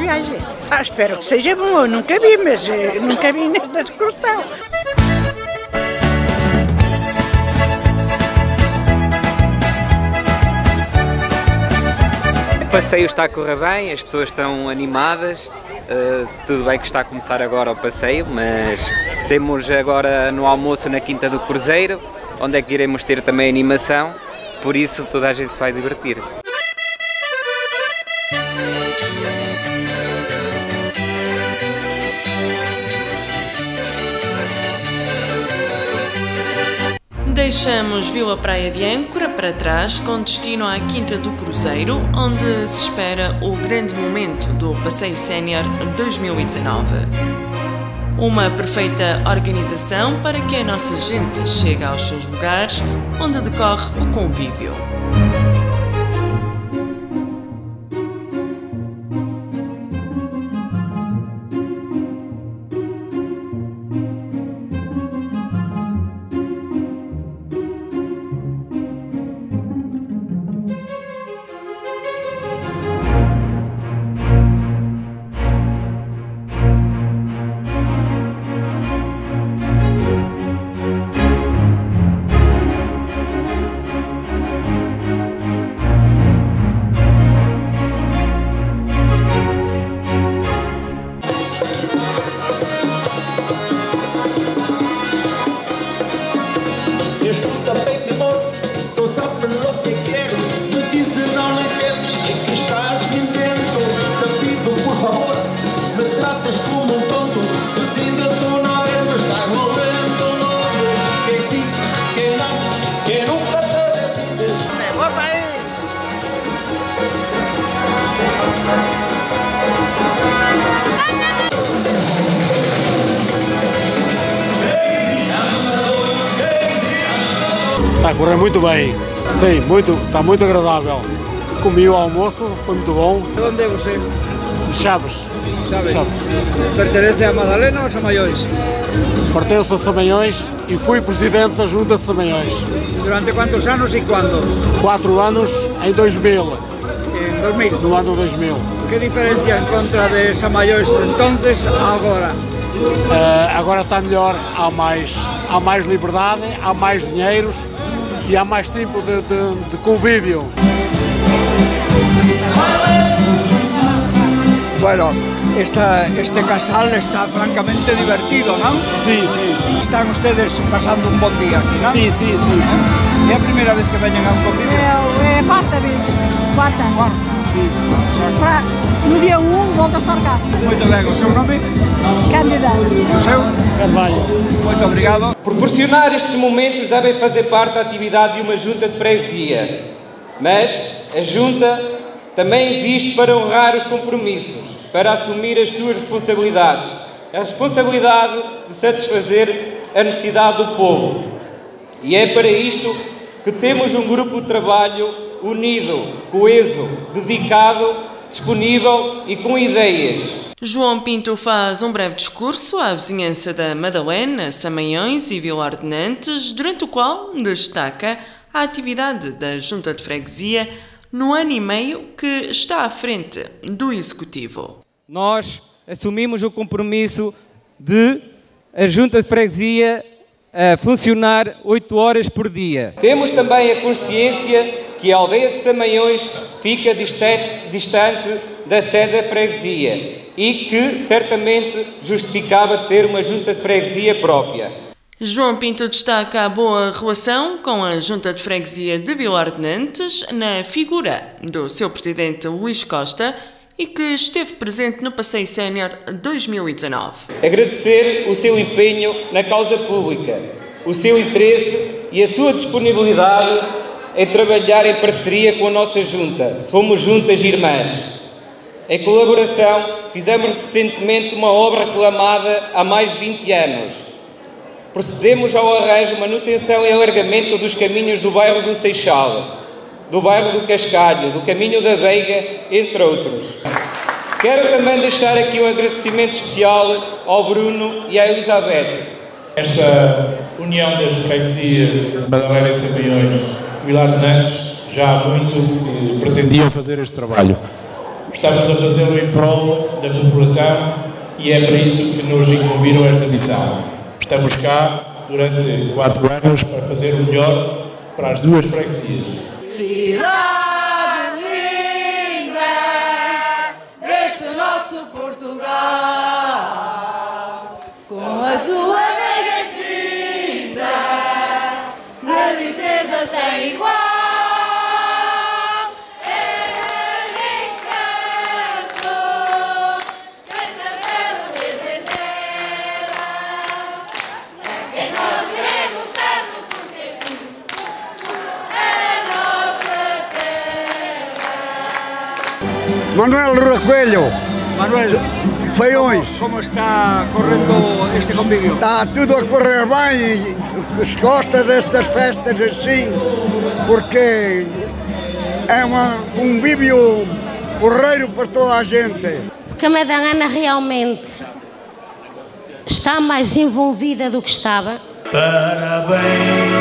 viagem. Ah, espero que seja bom. Eu nunca vi, mas eh, nunca vi nesta excursão. O passeio está a correr bem, as pessoas estão animadas. Uh, tudo bem que está a começar agora o passeio, mas temos agora no almoço na Quinta do Cruzeiro, onde é que iremos ter também animação, por isso toda a gente se vai divertir. Deixamos Vila Praia de Âncora para trás com destino à Quinta do Cruzeiro, onde se espera o grande momento do Passeio Sénior 2019. Uma perfeita organização para que a nossa gente chegue aos seus lugares onde decorre o convívio. Está a correr muito bem. Sim, muito, está muito agradável. Comi o almoço, foi muito bom. ¿De dónde es usted? De Chaves. ¿Sabe? Chaves. ¿Pertenece a Madalena o a Samayóis? Pertenço a Samanhões e fui presidente da Junta de Samanhões. ¿Durante cuántos años y cuándo? Quatro anos em 2000, En 2000. no ano 2000. ¿Qué diferencia en contra de Samayóis entonces a ahora? Eh, agora está melhor, há mais, há mais liberdade, há mais dinheiros e há mais tempo de, de, de convívio. Bueno, esta, este casal está francamente divertido, ¿no? Sí, sí. Están ustedes pasando un buen día aquí, ¿no? Sí, sí, sí. ¿Eh? ¿Es la primera vez que vayan a un convivio? Eh, eh, cuarta vez, cuarta. Cuarta. Pra, no dia 1 volta a estar cá. Moito ben, o seu nome? Cândida. E o seu? Carvalho. Moito obrigado. Proporcionar estes momentos devem fazer parte da atividade de uma junta de freguesia, mas a junta também existe para honrar os compromissos, para assumir as suas responsabilidades, a responsabilidade de satisfazer a necessidade do povo. E é para isto que temos um grupo de trabalho unido, coeso, dedicado, disponível e com ideias. João Pinto faz um breve discurso à vizinhança da Madalena, Samanhões e Vila Ordenantes, durante o qual destaca a atividade da Junta de Freguesia no ano e meio que está à frente do Executivo. Nós assumimos o compromisso de a junta de freguesia a funcionar 8 horas por dia. Temos também a consciência que a aldeia de Samanhões fica distante, da sede da freguesia e que certamente justificava ter uma junta de freguesia própria. João Pinto destaca a boa relação com a Junta de Freguesia de Vila Ordenantes na figura do seu presidente Luís Costa e que esteve presente no Passeio Sénior 2019. Agradecer o seu empenho na causa pública, o seu interesse e a sua disponibilidade em trabalhar em parceria com a nossa junta. Somos juntas irmãs. Em colaboração, fizemos recentemente uma obra reclamada há mais de 20 anos. Procedemos ao arranjo, manutenção e alargamento dos caminhos do bairro do Seixal, do bairro do Cascalho, do caminho da Veiga, entre outros. Quero também deixar aqui um agradecimento especial ao Bruno e à Elizabeth. Esta União das Freguesias de Madalena e Samaiões, Vilar de Nantes, já há muito pretendiam fazer este trabalho. Estamos a fazê-lo em prol da população e é para isso que nos incumbiram esta missão. Estamos cá durante quatro anos para fazer o melhor para as duas freguesias. Cidade Manuel Recuelho. Manuel, Feiões. Como está correndo este convívio? Está tudo a correr bem. Se gosta destas festas assim, porque é um convívio porreiro para toda a gente. Porque a Madalena realmente está mais envolvida do que estava. Parabéns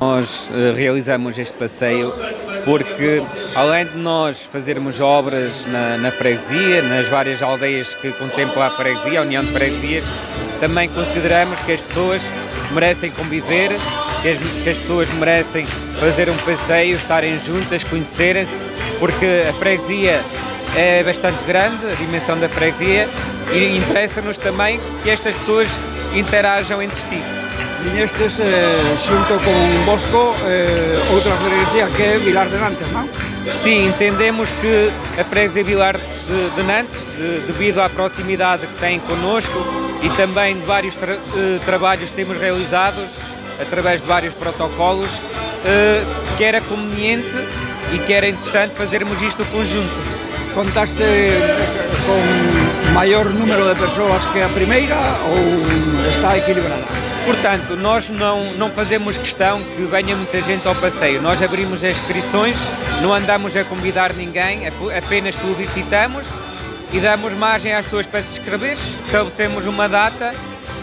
Nós eh, realizamos este passeio porque, além de nós fazermos obras na, na freguesia, nas várias aldeias que contempla a freguesia, a União de Freguesias, também consideramos que as pessoas merecem conviver, que as, que as pessoas merecem fazer um passeio, estarem juntas, conhecerem-se, porque a freguesia é bastante grande, a dimensão da freguesia, e interessa-nos também que estas pessoas interajam entre si. Viñestes eh, xunto con Bosco eh, outra freguesía que é Vilar de Nantes, non? Sim, entendemos que a freguesia Vilar de, de Nantes, de- devido à proximidade que tem connosco e também de vários tra- eh, trabalhos que temos realizados através de vários protocolos, eh, que era conveniente e que era interessante fazermos isto conjunto. Contaste con maior número de persoas que a primeira ou está equilibrada? Portanto, nós não, não fazemos questão que venha muita gente ao passeio. Nós abrimos as inscrições, não andamos a convidar ninguém, ap- apenas publicitamos e damos margem às pessoas para se inscrever, estabelecemos uma data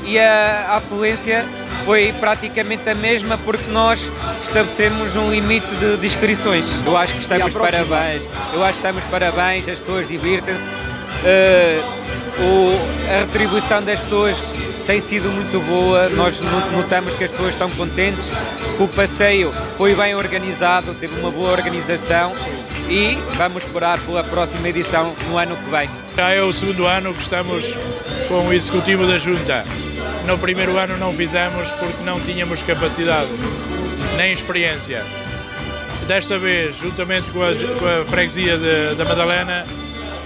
e a, a afluência foi praticamente a mesma porque nós estabelecemos um limite de, de inscrições. Eu acho que estamos parabéns, eu acho que estamos parabéns, as pessoas divirtem-se. O- a retribuição das pessoas tem sido muito boa, nós no- notamos que as pessoas estão contentes, que o passeio foi bem organizado, teve uma boa organização e vamos esperar pela próxima edição no ano que vem. Já é o segundo ano que estamos com o executivo da Junta. No primeiro ano não fizemos porque não tínhamos capacidade nem experiência. Desta vez, juntamente com a, com a freguesia da Madalena,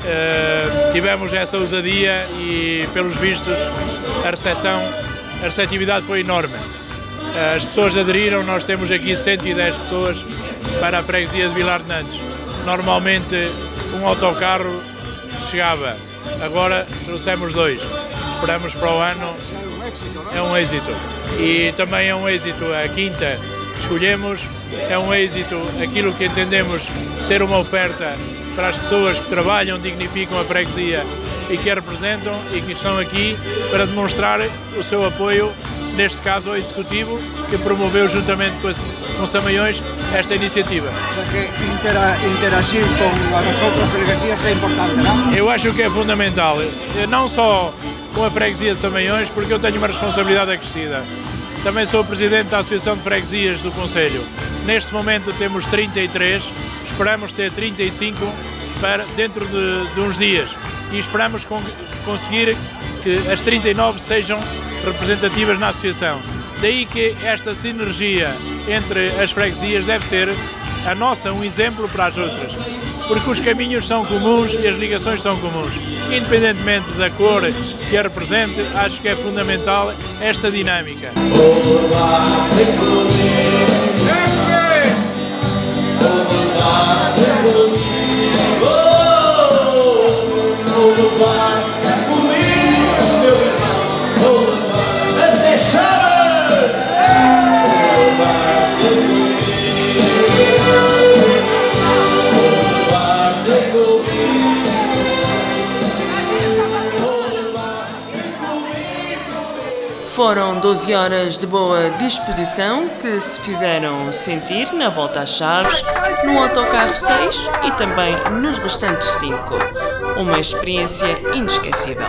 eh, tivemos essa ousadia e, pelos vistos, a recepção, a receptividade foi enorme. Eh, As pessoas aderiram, nós temos aqui 110 pessoas para a freguesia de Vilar de Nantes. Normalmente um autocarro chegava, agora trouxemos dois. Esperamos para o ano, é um êxito. E também é um êxito a quinta escolhemos, é um êxito aquilo que entendemos ser uma oferta para as pessoas que trabalham, dignificam a freguesia e que a representam e que estão aqui para demonstrar o seu apoio, neste caso ao Executivo, que promoveu juntamente com, as, com Samaiões esta iniciativa. O sea que intera, interagir con as outras freguesías é importante, non? Eu acho que é fundamental, não só com a freguesia de Samaiões, porque eu tenho uma responsabilidade acrescida. Também sou presidente da Associação de Freguesias do Conselho. Neste momento temos 33, esperamos ter 35 para dentro de, de uns dias e esperamos con conseguir que as 39 sejam representativas na associação. Daí que esta sinergia entre as freguesias deve ser a nossa um exemplo para as outras, porque os caminhos são comuns e as ligações são comuns. Independentemente da cor que a represente, acho que é fundamental esta dinâmica. Foram 12 horas de boa disposição que se fizeram sentir na volta às chaves, no autocarro 6 e também nos restantes 5. Uma experiência inesquecível.